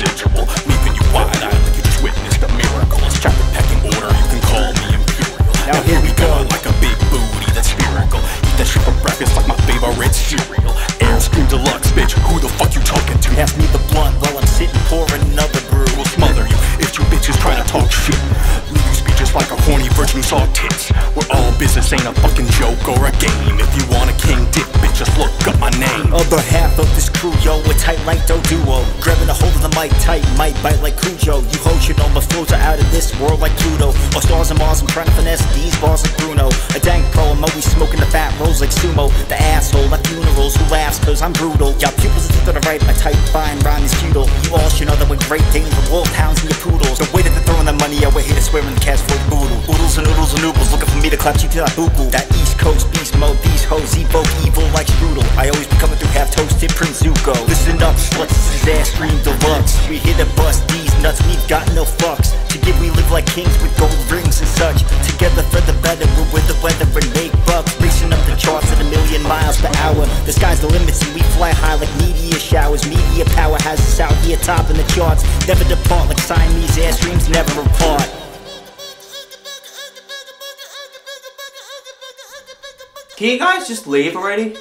residual, leaving you wide-eyed like you just witnessed a miracle. It's chapter pecking order, you can call me imperial. Now, now here we go. go, like a big booty that's spherical. Eat that shit for breakfast like my favorite cereal. Airstream Deluxe, bitch, who the fuck you talking to? Pass me the blunt while I'm sitting for another brew. We'll smother you if you bitches try to talk shit. Leave you speeches like a horny virgin who saw tits. We're all business, ain't a fucking joke or a game. If you want crew, yo, we're tight like Doduo. Grabbing a hold of the mic tight, might bite like Cujo. You hoes should know my flows are out of this world like Pluto. Or stars and Mars, I'm trying to finesse these bars like Bruno. A dank pro, I'm always smoking the fat rolls like sumo. The asshole at funerals who laughs cause I'm brutal. Y'all pupils are to the right, my tight fine rhyme is futile. You all should know that we're great Danes, the wolfhounds and your poodles. The way that they're throwing the money out, we're here to swear in the cash for boodle. Oodles and oodles and oodles, looking for me to clap cheek to that buku. That East Coast beast mode, these hoes evoke half Prince Zuko. Listen up, sluts, this is ass stream deluxe. We here to bust these nuts, we've got no fucks. To give we live like kings with gold rings and such. Together for the better, we're with the weather and make bucks. Racing up the charts at a million miles per hour. The sky's the limit, and we fly high like meteor showers. Media power has us out here topping the charts. Never depart like Siamese air streams, never apart. Can you guys just leave already?